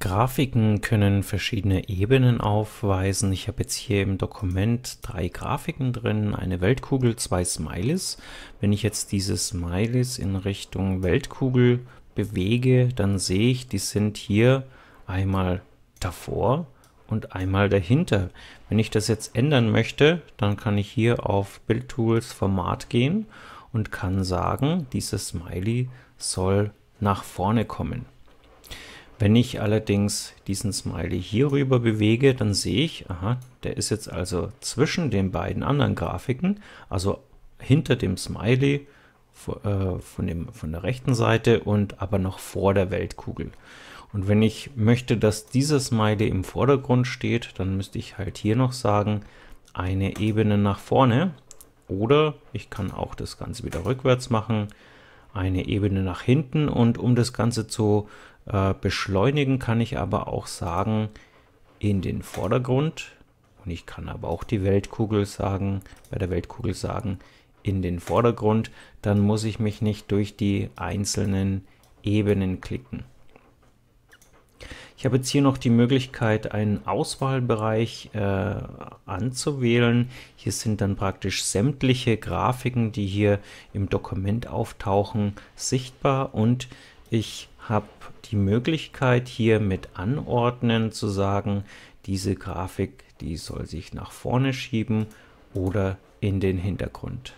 Grafiken können verschiedene Ebenen aufweisen. Ich habe jetzt hier im Dokument drei Grafiken drin, eine Weltkugel, zwei Smileys. Wenn ich jetzt diese Smileys in Richtung Weltkugel bewege, dann sehe ich, die sind hier einmal davor und einmal dahinter. Wenn ich das jetzt ändern möchte, dann kann ich hier auf Bildtools Format gehen und kann sagen, dieses Smiley soll nach vorne kommen. Wenn ich allerdings diesen Smiley hier rüber bewege, dann sehe ich, aha, der ist jetzt also zwischen den beiden anderen Grafiken, also hinter dem Smiley äh, von, dem, von der rechten Seite und aber noch vor der Weltkugel. Und wenn ich möchte, dass dieser Smiley im Vordergrund steht, dann müsste ich halt hier noch sagen, eine Ebene nach vorne. Oder ich kann auch das Ganze wieder rückwärts machen, eine Ebene nach hinten. Und um das Ganze zu äh, beschleunigen kann ich aber auch sagen, in den Vordergrund. Und ich kann aber auch die Weltkugel sagen, bei der Weltkugel sagen, in den Vordergrund. Dann muss ich mich nicht durch die einzelnen Ebenen klicken. Ich habe jetzt hier noch die Möglichkeit, einen Auswahlbereich äh, anzuwählen. Hier sind dann praktisch sämtliche Grafiken, die hier im Dokument auftauchen, sichtbar und ich habe die Möglichkeit hier mit Anordnen zu sagen, diese Grafik, die soll sich nach vorne schieben oder in den Hintergrund.